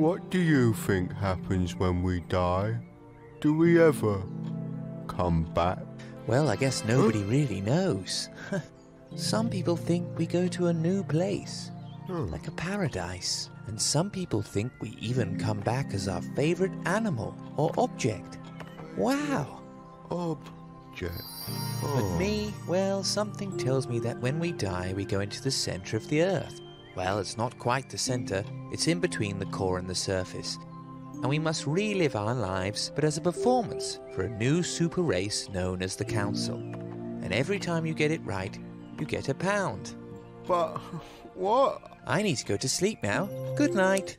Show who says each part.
Speaker 1: What do you think happens when we die? Do we ever come back?
Speaker 2: Well, I guess nobody really knows. some people think we go to a new place,
Speaker 1: Hmm.
Speaker 2: like a paradise. And some people think we even come back as our favorite animal or object. Wow!
Speaker 1: Object.
Speaker 2: But
Speaker 1: Oh.
Speaker 2: me, well, something tells me that when we die, we go into the center of the earth. Well, it's not quite the center, it's in between the core and the surface. And we must relive our lives, but as a performance for a new super race known as the Council. And every time you get it right, you get a pound.
Speaker 1: But what?
Speaker 2: I need to go to sleep now. Good night.